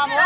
vamos,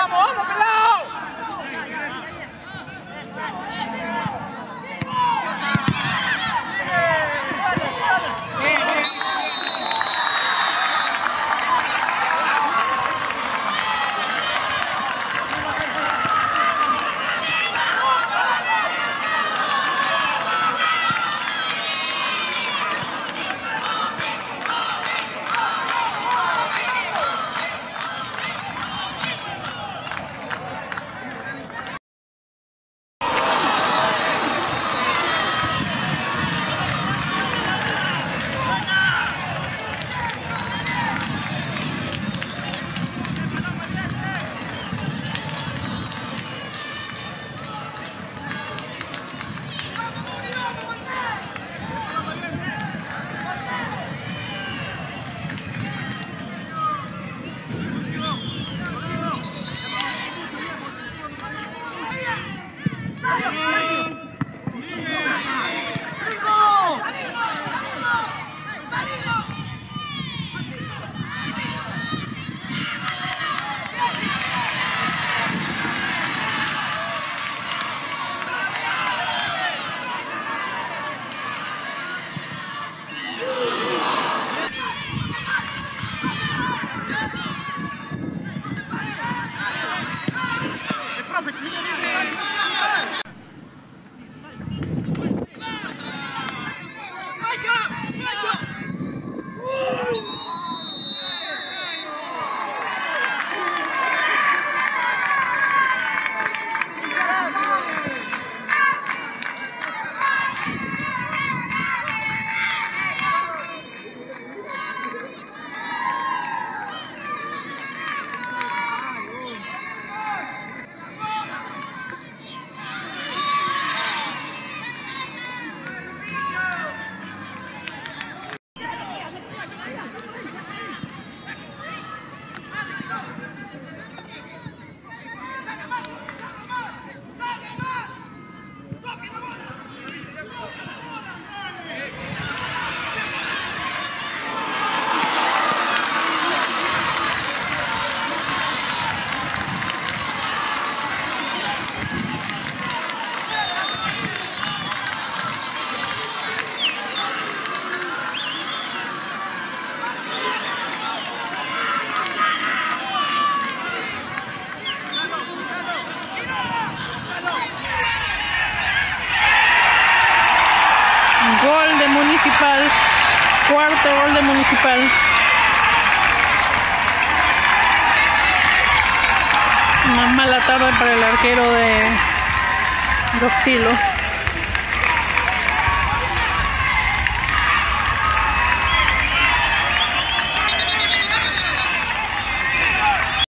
아니, Municipal. Cuarto gol de Municipal. Una mala tarde para el arquero de Rostilo.